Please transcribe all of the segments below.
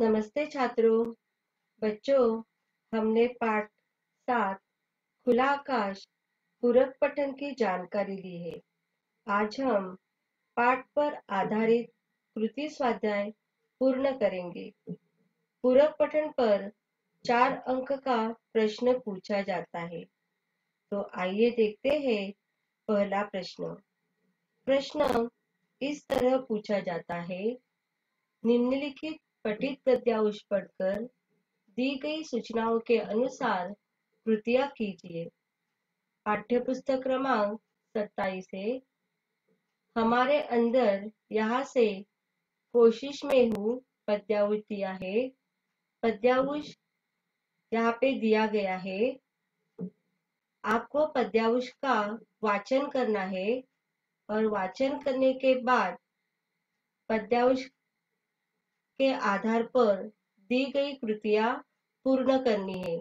नमस्ते छात्रों, बच्चों, हमने पाठ सात, खुला आकाश, पूरक पठन की जानकारी ली है। आज हम पाठ पर आधारित कृति स्वाध्याय पूर्ण करेंगे। पूरक पठन पर चार अंक का प्रश्न पूछा जाता है। तो आइए देखते हैं पहला प्रश्न। प्रश्न इस तरह पूछा जाता है, निम्नलिखित पठित प्रत्याउश पढ़कर दी गई सूचनाओं के अनुसार कृतियाँ कीजिए। पाठ्य पुस्तक क्रमांक सत्ताईस है हमारे अंदर यहाँ से कोशिश में हूँ पद्याउश दिया है पद्याउश यहाँ पे दिया गया है। आपको पद्याउश का वाचन करना है और वाचन करने के बाद पद्याउश के आधार पर दी गई कृतियाँ पूर्ण करनी है।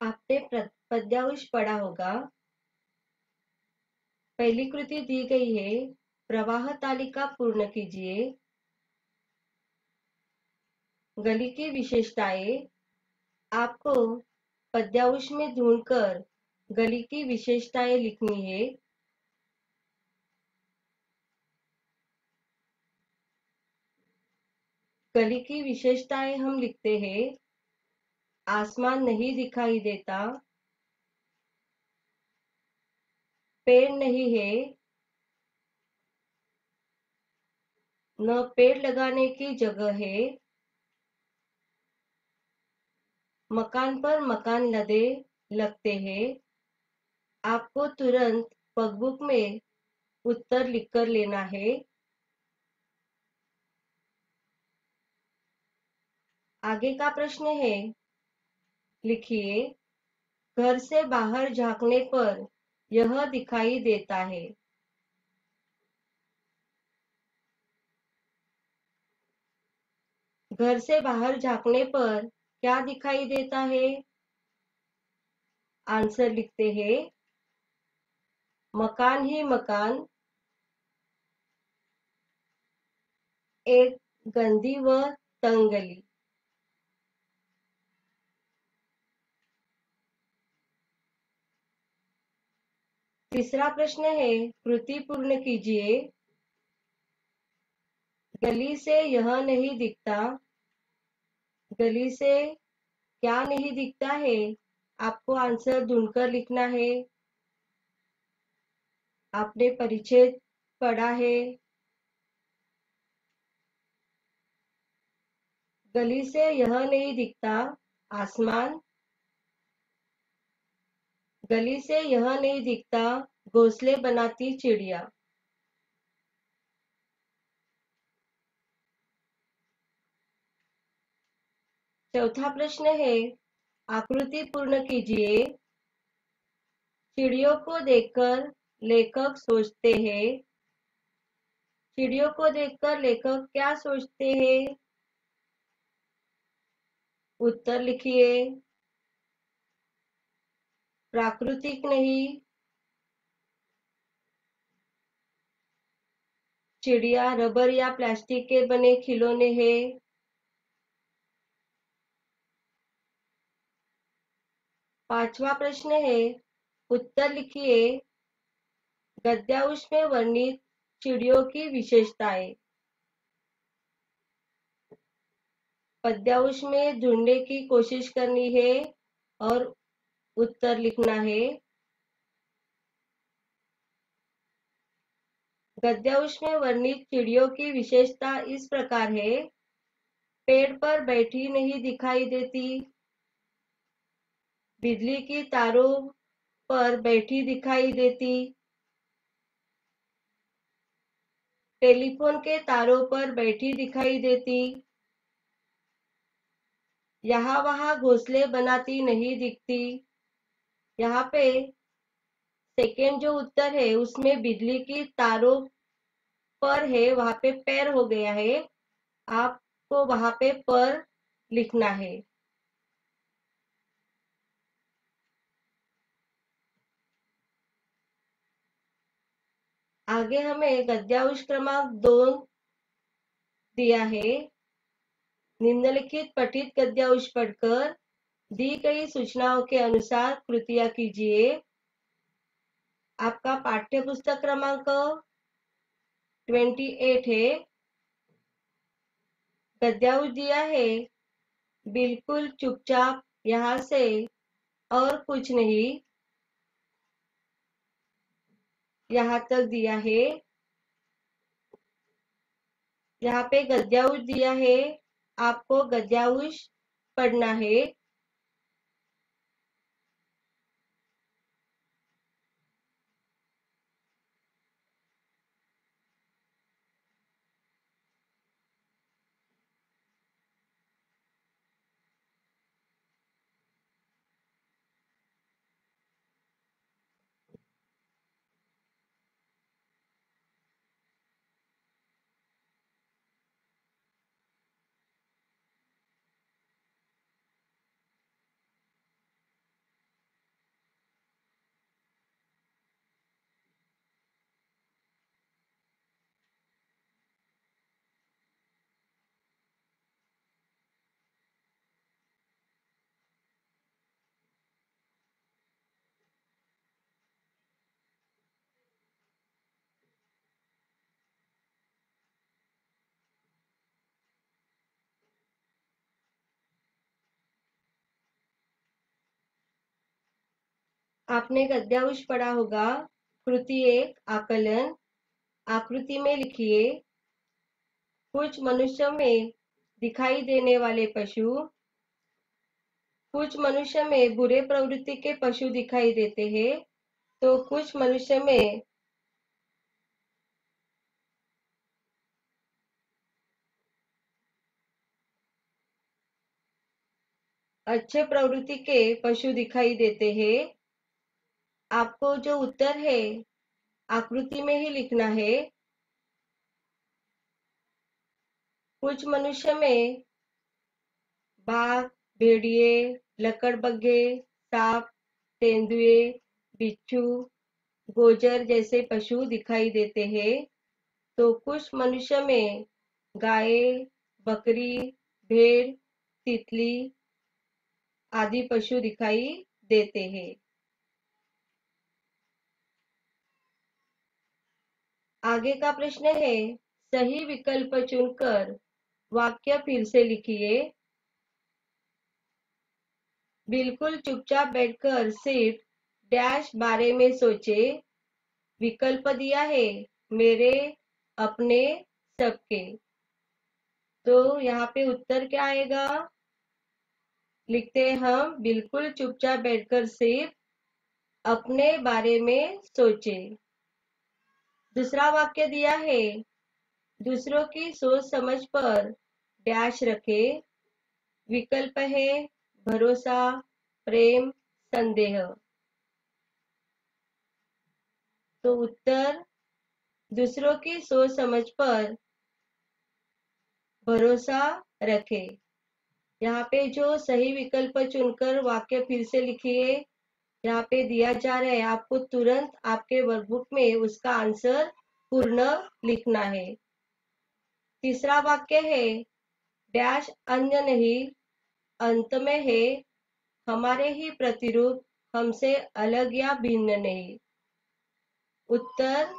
आपने पद्यांश पढ़ा होगा। पहली कृति दी गई है, प्रवाह तालिका पूर्ण कीजिए। गली की विशेषताएँ, आपको पद्यांश में ढूंढकर गली की विशेषताएँ लिखनी है। गली की विशेषताएँ हम लिखते हैं। आसमान नहीं दिखाई देता, पेड़ नहीं है, न पेड़ लगाने की जगह है, मकान पर मकान लदे, लगते हैं। आपको तुरंत पगबुक में उत्तर लिखकर लेना है। आगे का प्रश्न है लिखिए, घर से बाहर झांकने पर यह दिखाई देता है। घर से बाहर झांकने पर क्या दिखाई देता है? आंसर लिखते हैं, मकान ही मकान, एक गंदी व तंगली। तीसरा प्रश्न है, कृति पूर्ण कीजिए। गली से यह नहीं दिखता। गली से क्या नहीं दिखता है? आपको आंसर ढूंढकर लिखना है। आपने परिचय पढ़ा है। गली से यह नहीं दिखता। आसमान गली से यह नहीं दिखता, घोंसले बनाती चिड़िया। चौथा प्रश्न है, आकृति पूर्ण कीजिए। चिड़ियों को देखकर लेखक सोचते हैं। चिड़ियों को देखकर लेखक क्या सोचते हैं? उत्तर लिखिए। प्राकृतिक नहीं। चिड़िया, रबर या प्लास्टिक के बने खिलौने हैं। पांचवा प्रश्न है, उत्तर लिखिए। गद्यांश में वर्णित चिड़ियों की विशेषताएँ। पद्यांश में ढूँढने की कोशिश करनी है और उत्तर लिखना है गद्यांश में वर्णित चिड़ियों की विशेषता इस प्रकार है. पेड़ पर बैठी नहीं दिखाई देती. बिजली की तारों पर बैठी दिखाई देती. टेलीफोन के तारों पर बैठी दिखाई देती. यहाँ वहाँ घोंसले बनाती नहीं दिखती. यहाँ पे सेकेंड जो उत्तर है, उसमें बिजली की तारों पर है, वहाँ पे पैर हो गया है। आपको वहाँ पे पर लिखना है। आगे हमें गद्यांश क्रमांक दोन दिया है। निम्नलिखित पठित गद्यांश पढ़कर दी गई सूचनाओं के अनुसार कृतियाँ कीजिए। आपका पाठ्य पुस्तक क्रमांक 28 है। गद्यांश दिया है। बिल्कुल चुपचाप यहाँ से और कुछ नहीं। यहाँ तक दिया है। यहाँ पे गद्यांश दिया है। आपको गद्यांश पढ़ना है। आपने गद्यांश पढ़ा होगा, कृति एक, आकलन। आकृति में लिखिए, कुछ मनुष्य में दिखाई देने वाले पशु, कुछ मनुष्य में बुरे प्रवृत्ति के पशु दिखाई देते हैं तो कुछ मनुष्य में अच्छे प्रवृत्ति के पशु दिखाई देते हैं आपको जो उत्तर है, आकृति में ही लिखना है। कुछ मनुष्य में बाघ, भेड़िए लकड़बग्घे सांप, तेंदुए, बिच्छू, गोजर जैसे पशु दिखाई देते हैं। तो कुछ मनुष्य में गाय, बकरी, भेड़, तितली आदि पशु दिखाई देते हैं। आगे का प्रश्न है, सही विकल्प चुनकर वाक्य फिर से लिखिए। बिल्कुल चुपचाप बैठकर सिर्फ़ डैश बारे में सोचे। विकल्प दिया है, मेरे, अपने, सबके। तो यहाँ पे उत्तर क्या आएगा? लिखते हम, बिल्कुल चुपचाप बैठकर सिर्फ़ अपने बारे में सोचे। दूसरा वाक्य दिया है, दूसरों की सोच समझ पर डैश रखे, विकल्प है भरोसा, प्रेम, संदेह। तो उत्तर, दूसरों की सोच समझ पर भरोसा रखे। यहाँ पे जो सही विकल्प चुनकर वाक्य फिर से लिखिए यहाँ पे दिया जा रहा है। आपको तुरंत आपके वर्कबुक में उसका आंसर पूर्ण लिखना है। तीसरा वाक्य है डैश अन्य नहीं, अंत में है। हमारे ही प्रतिरूप हमसे अलग या भिन्न नहीं। उत्तर,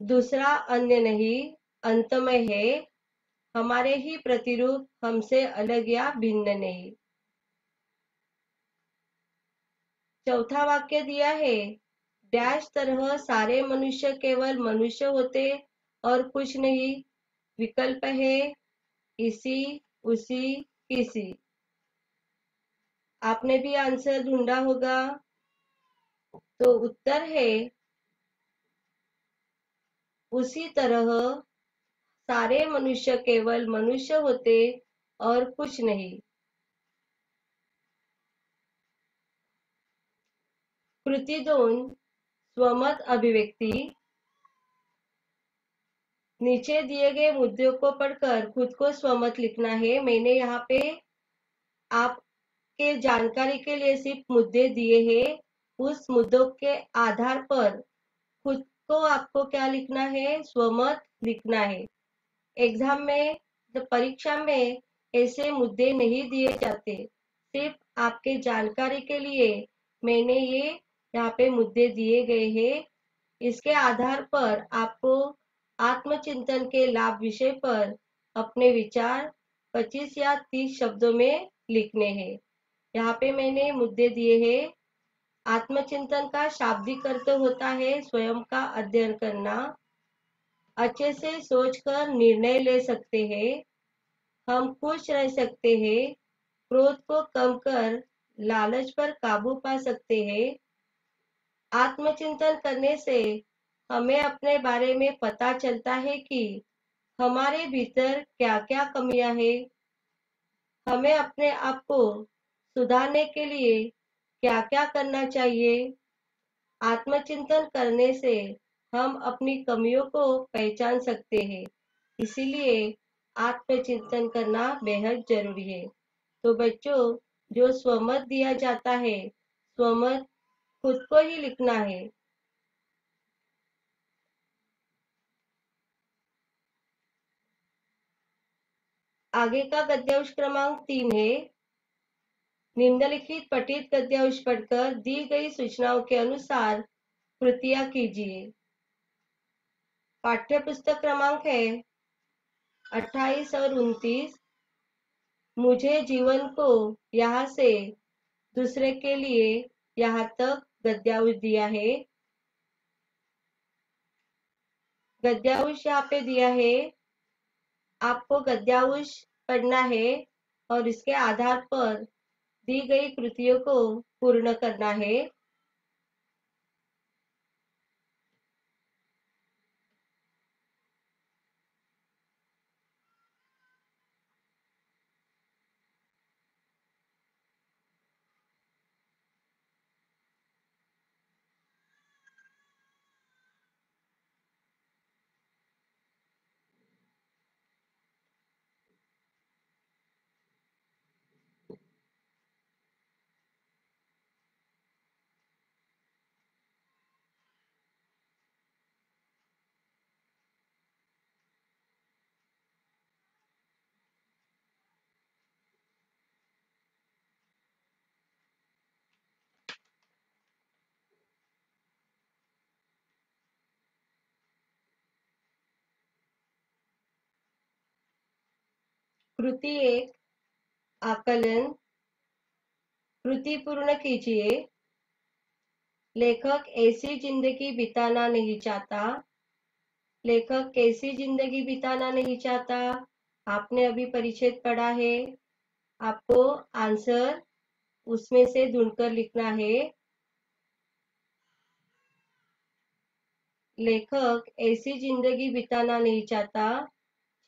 दूसरा अन्य नहीं, अंत में है। हमारे ही प्रतिरूप हमसे अलग या भिन्न नहीं। चौथा वाक्य दिया है, डैश तरह सारे मनुष्य केवल मनुष्य होते और कुछ नहीं। विकल्प है इसी, उसी किसी आपने भी आंसर ढूंढा होगा। तो उत्तर है, उसी तरह सारे मनुष्य केवल मनुष्य होते और कुछ नहीं। कृती दोन स्वमत अभिव्यक्ति। नीचे दिए गए मुद्दों को पढ़कर खुद को स्वमत लिखना है। मैंने यहाँ पे आपके जानकारी के लिए सिर्फ़ मुद्दे दिए हैं। उस मुद्दों के आधार पर खुद को आपको क्या लिखना है? स्वमत लिखना है। एग्ज़ाम में परीक्षा में ऐसे मुद्दे नहीं दिए जाते, सिर्फ़ आपके जानकारी के लिए मैंने ये यहाँ पे मुद्दे दिए गए हैं। इसके आधार पर आपको आत्मचिंतन के लाभ विषय पर अपने विचार 25 या 30 शब्दों में लिखने हैं। यहाँ पे मैंने मुद्दे दिए हैं। आत्मचिंतन का शाब्दिक अर्थ होता है स्वयं का अध्ययन करना। अच्छे से सोचकर निर्णय ले सकते हैं। हम खुश रह सकते हैं। क्रोध को कम कर, लालच पर काबू पा सकते हैं। आत्मचिंतन करने से हमें अपने बारे में पता चलता है कि हमारे भीतर क्या क्या कमियाँ हैं। हमें अपने आप को सुधारने के लिए क्या क्या करना चाहिए। आत्मचिंतन करने से हम अपनी कमियों को पहचान सकते हैं। इसीलिए आत्मचिंतन करना बेहद ज़रूरी है। तो बच्चों, जो स्वमत दिया जाता है, स्वमत खुद को ही लिखना है। आगे का गद्यांश क्रमांक तीन है। निम्नलिखित पठित गद्यांश पढ़कर दी गई सूचनाओं के अनुसार कृतियाँ कीजिए। पाठ्य पुस्तक क्रमांक है अट्ठाईस और उनतीस। मुझे जीवन को यहाँ से दूसरे के लिए यहाँ तक गद्यांश दिया है। गद्यांश यहाँ पे दिया है। आपको गद्यांश पढ़ना है और इसके आधार पर दी गई कृतियों को पूर्ण करना है। कृति एक आकलन, कृति पूर्ण कीजिए, लेखक ऐसी ज़िंदगी बिताना नहीं चाहता, लेखक कैसी ज़िंदगी बिताना नहीं चाहता, आपने अभी परिच्छेद पढ़ा है, आपको आंसर उसमें से ढूंढकर लिखना है। लेखक ऐसी ज़िंदगी बिताना नहीं चाहता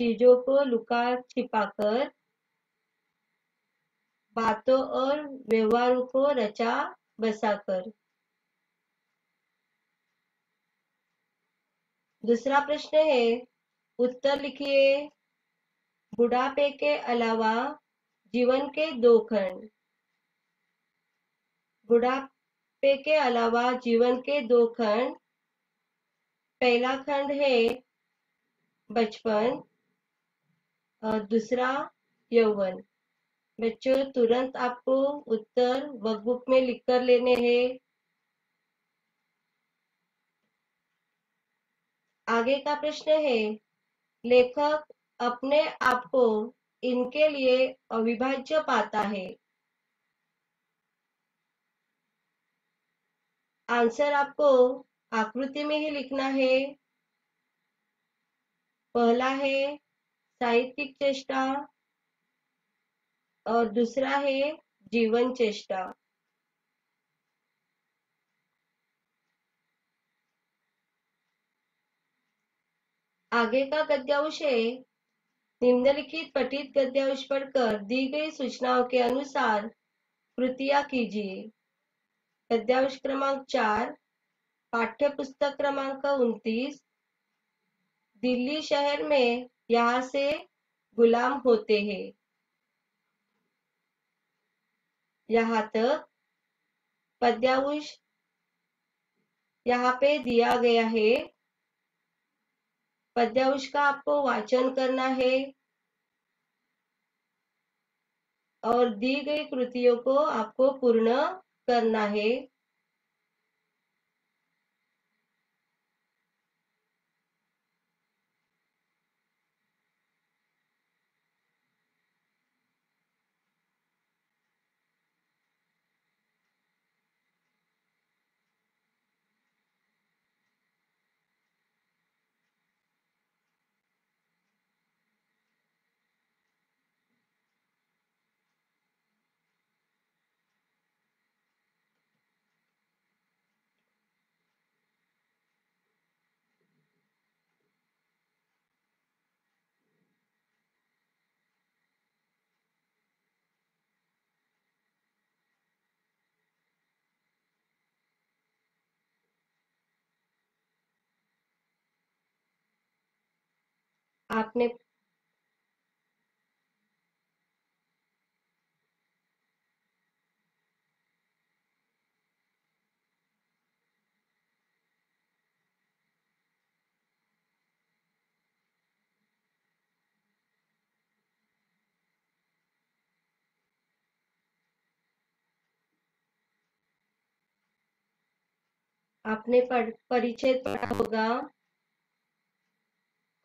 चीज़ों को लुका छिपाकर बातों और व्यवहारों को रचा बसाकर दूसरा प्रश्न है, उत्तर लिखिए, बुढ़ापे के अलावा जीवन के दो खंड। बुढ़ापे के अलावा जीवन के दो खंड। पहला खंड है बचपन दूसरा यौवन, बच्चों, तुरंत आपको उत्तर वर्कबुक में लिख कर लेने हैं। आगे का प्रश्न है, लेखक अपने आप को इनके लिए अविभाज्य पाता है। आंसर आपको आकृति में ही लिखना है। पहला है साहित्यिक चेष्टा और दूसरा है जीवन चेष्टा. आगे का गद्यांश है, निम्नलिखित पठित गद्यांश पढ़कर दी गई सूचनाओं के अनुसार कृतियाँ कीजिए. गद्यांश क्रमांक चार पाठ्य पुस्तक क्रमांक उनतीस, दिल्ली शहर में यहाँ से गुलाम होते हैं। यहाँ तक पद्यांश यहाँ पे दिया गया है। पद्यांश का आपको वाचन करना है। और दी गई कृतियों को आपको पूर्ण करना है। आपने आपने परिचय पढ़ा होगा।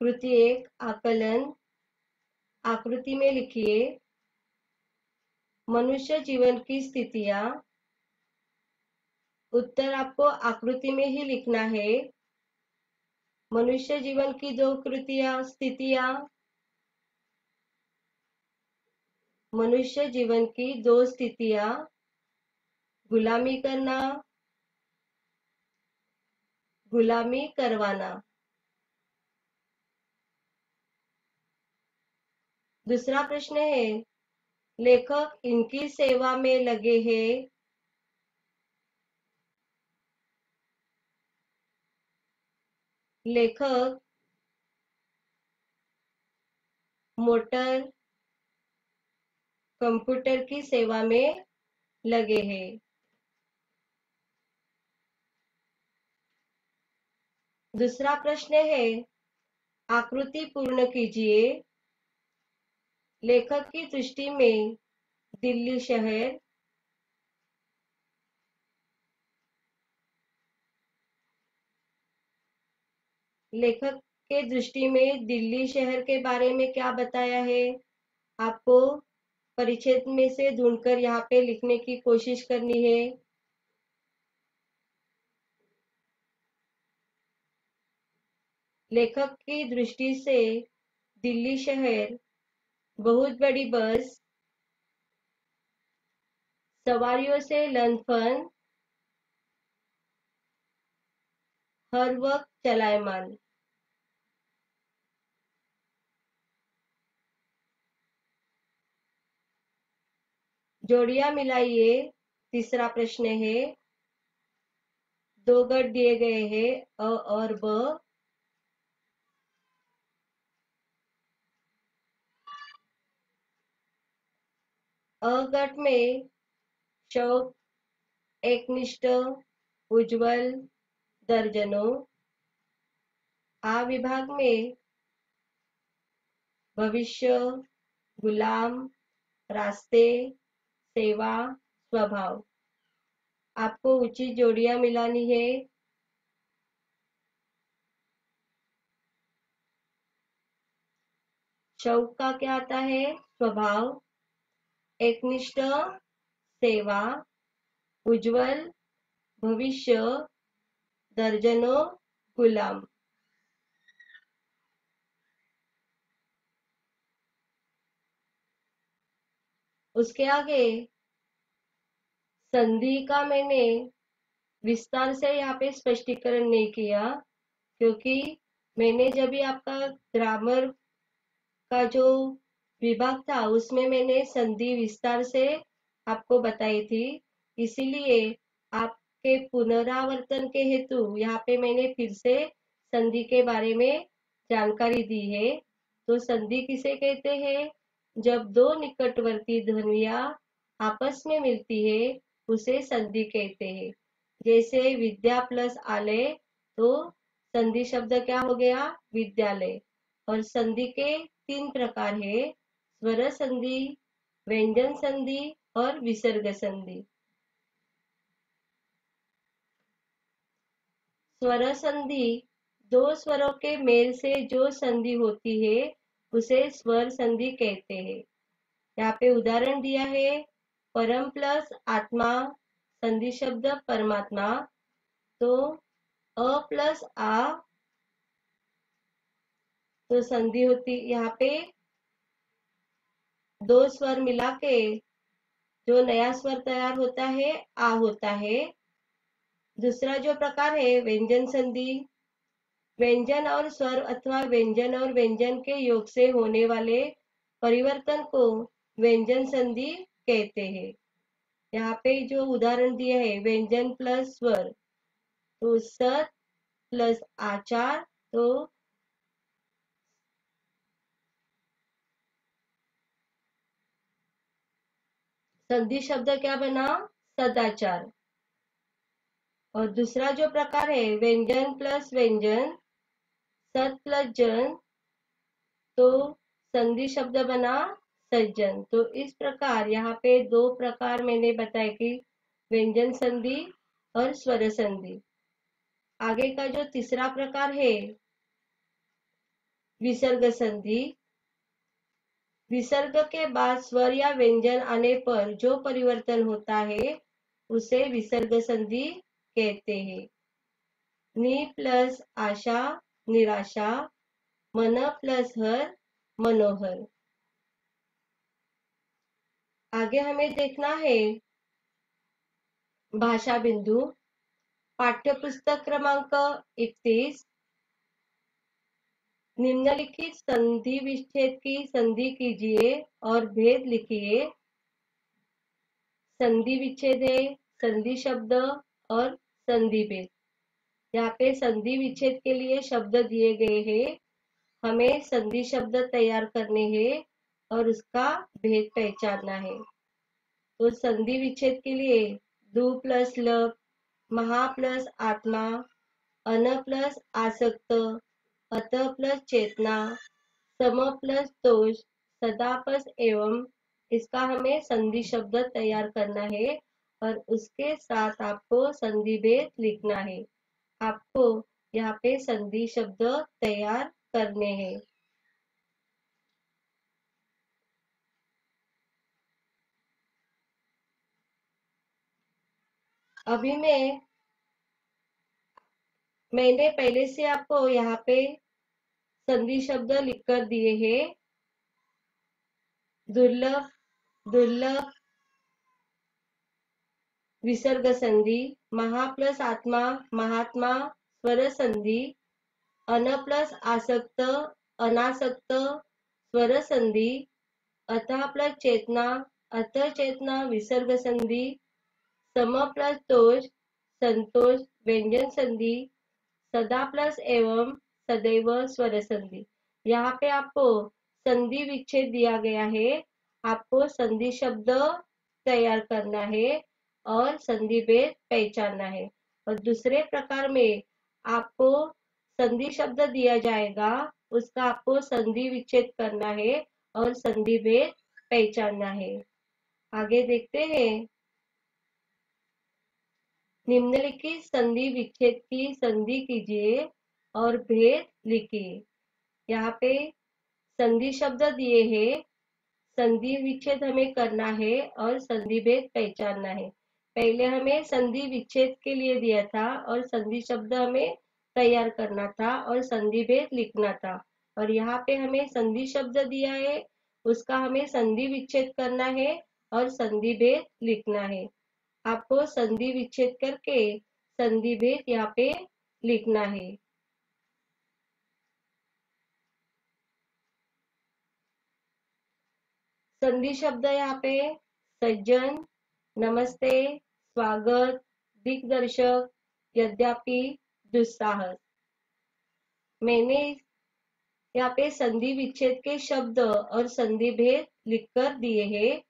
कृति एक, आकलन। आकृति में लिखिए, मनुष्य जीवन की स्थितियाँ। उत्तर आपको आकृति में ही लिखना है। मनुष्य जीवन की दो कृतियाँ, स्थितियाँ। मनुष्य जीवन की दो स्थितियाँ, गुलामी करना, गुलामी करवाना। दूसरा प्रश्न है, लेखक इनकी सेवा में लगे हैं। लेखक मोटर कंप्यूटर की सेवा में लगे हैं। दूसरा प्रश्न है, आकृति पूर्ण कीजिए। लेखक की दृष्टि में दिल्ली शहर लेखक के दृष्टि में दिल्ली शहर के बारे में क्या बताया है? आपको परिच्छेद में से ढूंढकर यहाँ पे लिखने की कोशिश करनी है। लेखक की दृष्टि से दिल्ली शहर बहुत बड़ी बस सवारियों से लंथन, हर वक्त चलायमान जोड़िया मिलाइए, तीसरा प्रश्न है, दो गढ़ दिए गए हैं, अ और ब। अगट में शव एकनिष्ठ, उज्जवल दर्जनों। आ विभाग में भविष्य, गुलाम, रास्ते, सेवा, स्वभाव। आपको उचित जोड़ियाँ मिलानी है। शौक का क्या आता है? स्वभाव। एकनिष्ठ सेवा, उज्जवल भविष्य, दर्जनों गुलाम. उसके आगे संधि का मैंने विस्तार से यहाँ पे स्पष्टीकरण नहीं किया, क्योंकि मैंने जब भी आपका ग्रामर का जो विभाग था। उसमें मैंने संधि विस्तार से आपको बताई थी। इसीलिए आपके पुनरावर्तन के हेतु यहाँ पे मैंने फिर से संधि के बारे में जानकारी दी है। तो संधि किसे कहते हैं? जब दो निकटवर्ती ध्वनिया आपस में मिलती है, उसे संधि कहते हैं। जैसे विद्या प्लस आलय तो संधि शब्द क्या हो गया? विद्यालय। और संधि के तीन प्रकार है। स्वर संधि व्यंजन संधि और विसर्ग संधि स्वर संधि दो स्वरों के मेल से जो संधि होती है, उसे स्वर संधि कहते हैं. यहाँ पे उदाहरण दिया है, परम प्लस आत्मा, संधि शब्द परमात्मा तो अ प्लस आ तो संधि होती, यहाँ पे दो स्वर मिला के जो नया स्वर तैयार होता है, आ होता है। दूसरा जो प्रकार है, व्यंजन संधि। व्यंजन और स्वर अथवा व्यंजन और व्यंजन के योग से होने वाले परिवर्तन को व्यंजन संधि कहते हैं। यहाँ पे जो उदाहरण दिया है, व्यंजन प्लस स्वर तो सत प्लस आचार तो संधि शब्द क्या बना? सदाचार। और दूसरा जो प्रकार है, व्यंजन प्लस व्यंजन, सत प्लस जन तो संधि शब्द बना सज्जन। तो इस प्रकार, यहाँ पे दो प्रकार मैंने बताए कि व्यंजन संधि और स्वर संधि। आगे का जो तीसरा प्रकार है, विसर्ग संधि विसर्ग के बाद स्वर या व्यंजन आने पर जो परिवर्तन होता है, उसे विसर्ग संधि कहते हैं। नी प्लस आशा, निराशा, मन प्लस हर, मनोहर। आगे हमें देखना है भाषा बिंदु पाठ्य पुस्तक क्रमांक इकतीस निम्नलिखित संधि विच्छेद की संधि कीजिए और भेद लिखिए। संधि विच्छेद है, संधि शब्द और संधि भेद। यहाँ पे संधि विच्छेद के लिए शब्द दिए गए हैं। हमें संधि शब्द तैयार करने हैं और उसका भेद पहचानना है। तो संधि विच्छेद के लिए दु प्लस लप महा प्लस आत्मा, अन प्लस आसक्त अत प्लस चेतना, सम प्लस तोष सदा प्लस एवं, इसका हमें संधि शब्द तैयार करना है और उसके साथ आपको संधि भेद लिखना है। आपको यहाँ पे संधि शब्द तैयार करने हैं। अभी मैं, मैंने पहले से आपको यहाँ पे संधि शब्द लिख कर दिए हैं। दुर्लभ दुर्लभ, विसर्ग संधि, महा प्लस आत्मा, महात्मा, स्वर संधि, अन प्लस आसक्त, अनासक्त, स्वर संधि अतः प्लस चेतना अत चेतना, विसर्ग संधि, सम प्लस तोष संतोष, व्यंजन संधि, सदा प्लस एवं सदैव स्वर संधि यहाँ पे आपको संधि विच्छेद दिया गया है। आपको संधि शब्द तैयार करना है और संधि भेद पहचानना है। और दूसरे प्रकार में आपको संधि शब्द दिया जाएगा, उसका आपको संधि विच्छेद करना है और संधि भेद पहचानना है। आगे देखते हैं। निम्नलिखित संधि विच्छेद की संधि कीजिए। और भेद लिखे। यहाँ पे संधि शब्द दिए हैं। संधि विच्छेद हमें करना है और संधि भेद पहचानना है। पहले हमें संधि विच्छेद के लिए दिया था और संधि शब्द हमें तैयार करना था और संधि भेद लिखना था। और यहाँ पे हमें संधि शब्द दिया है, उसका हमें संधि विच्छेद करना है और संधि भेद लिखना है। आपको संधि विच्छेद करके संधि भेद यहाँ पे लिखना है। संधि शब्द यहाँ पे, सज्जन, नमस्ते, स्वागत, दिग्दर्शक, यद्यपि दुस्साहस। मैंने यहाँ पे संधि विच्छेद के शब्द और संधि भेद लिखकर दिए हैं।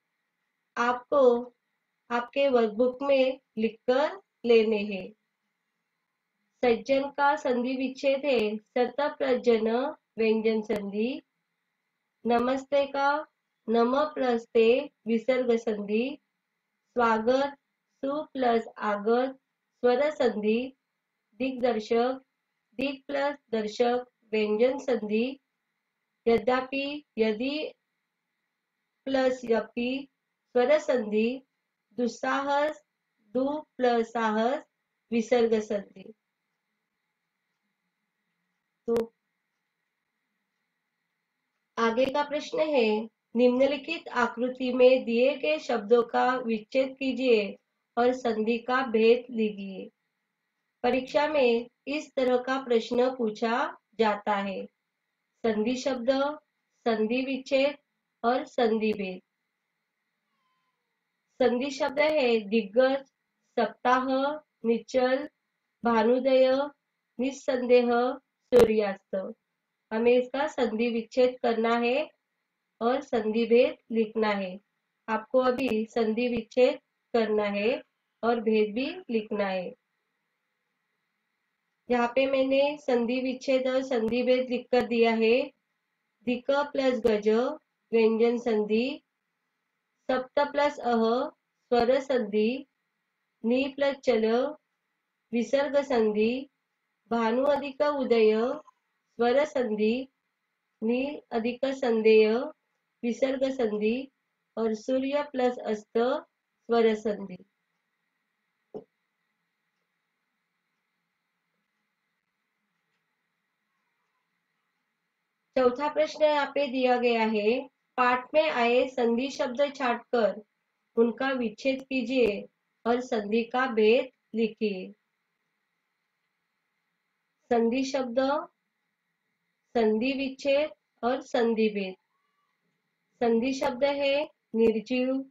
आपको आपके वर्कबुक में लिखकर लेने हैं। सज्जन का संधि विच्छेद है सत प्रजन व्यंजन संधि। नमस्ते का नम प्लस ते विसर्ग संधि, स्वागत, सु प्लस आगत, स्वर संधि, दिग्दर्शक, दिग प्लस दर्शक, व्यंजन संधि, यद्यपि यदि प्लस यपि, स्वर संधि, दुस्साहस, दु प्लस साहस, विसर्ग संधि। तो आगे का प्रश्न है निम्नलिखित आकृति में दिए गए शब्दों का विच्छेद कीजिए और संधि का भेद लीजिए। परीक्षा में इस तरह का प्रश्न पूछा जाता है। संधि शब्द, संधि विच्छेद और संधि भेद। संधि शब्द है दिग्गज, सप्ताह निचल भानुदय, निस्संदेह, सूर्यास्त। हमें इसका संधि विच्छेद करना है। और संधि भेद लिखना है। आपको अभी संधि विच्छेद करना है और भेद भी लिखना है। यहाँ पे मैंने संधि विच्छेद और संधि भेद लिख कर दिया है। दिक प्लस गज, व्यंजन संधि, सप्त प्लस अह, स्वर संधि, नी प्लस चल, विसर्ग संधि, भानु अधिक उदय, स्वर संधि, नी अधिक संदेय विसर्ग संधि और सूर्य प्लस अस्त स्वर संधि. चौथा प्रश्न यहाँ पे दिया गया है. पाठ में आए संधि शब्द छाटकर उनका विच्छेद कीजिए और संधि का भेद लिखिए. संधि शब्द, संधि विच्छेद और संधि भेद. संधि शब्द है, निर्जीव,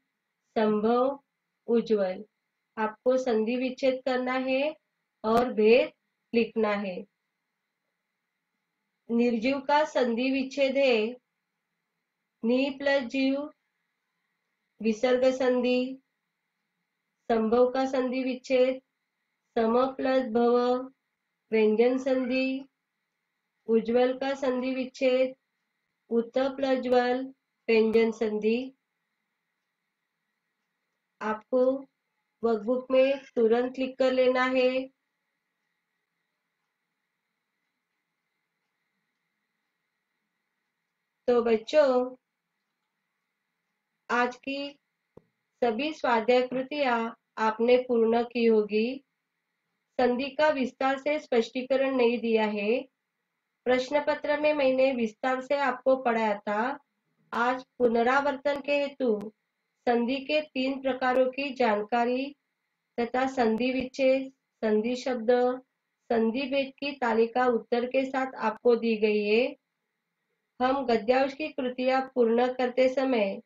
संभव, उज्जवल। आपको संधि विच्छेद करना है और भेद लिखना है। निर्जीव का संधि विच्छेद है। नी प्लस जीव, विसर्ग संधि, संभव का संधि विच्छेद, सम प्लस भव, व्यंजन संधि, उज्जवल का संधि विच्छेद, उत प्लस ज्वल व्यंजन संधि। आपको वर्कबुक में तुरंत लिख कर लेना है। तो बच्चों, आज की सभी स्वाध्याय कृतियाँ आपने पूर्ण की होगी। संधि का विस्तार से स्पष्टीकरण नहीं दिया है। प्रश्न पत्र में मैंने विस्तार से आपको पढ़ाया था। आज पुनरावर्तन के हेतु संधि के तीन प्रकारों की जानकारी तथा संधि विच्छेद, संधि शब्द, संधि भेद की तालिका उत्तर के साथ आपको दी गई है। हम गद्यांश की कृतियाँ पूर्ण करते समय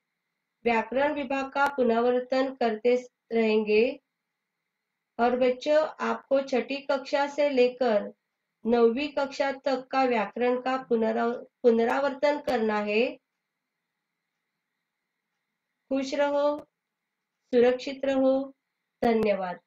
व्याकरण विभाग का पुनरावर्तन करते रहेंगे और बच्चों, आपको छठी कक्षा से लेकर नौवीं कक्षा तक का व्याकरण का पुनरा, पुनरावर्तन करना है। खुश रहो सुरक्षित रहो। धन्यवाद।